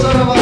Sarva